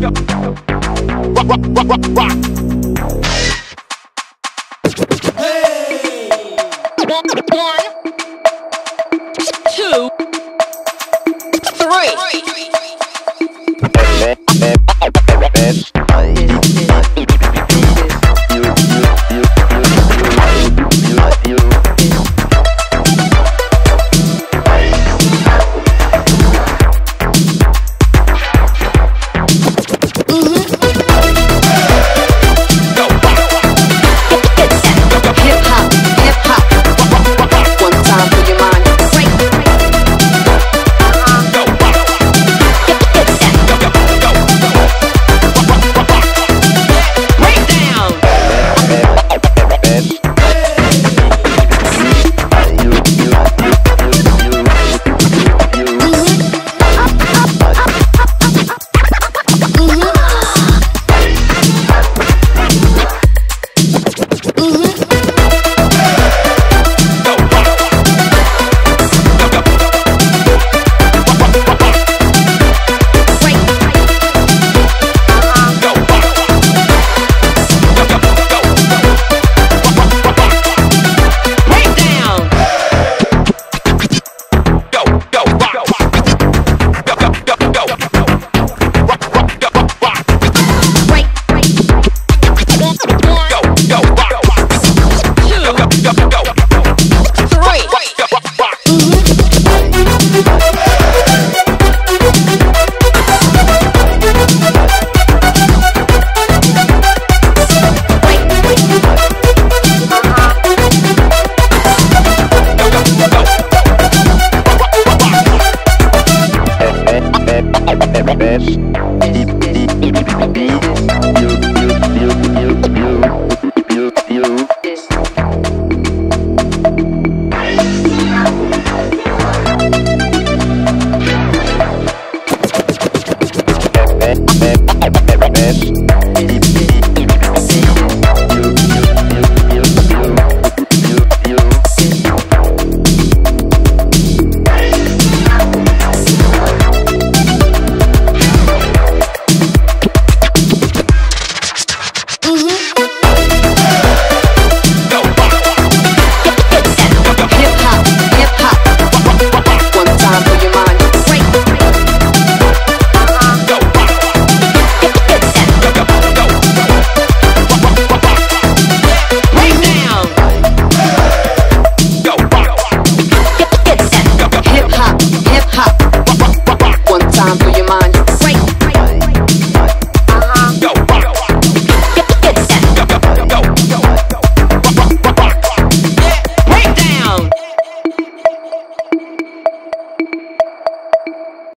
rock, rock, rock, rock. Two, three. Beep.